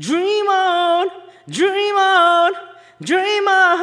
Dream on, dream on, dream on,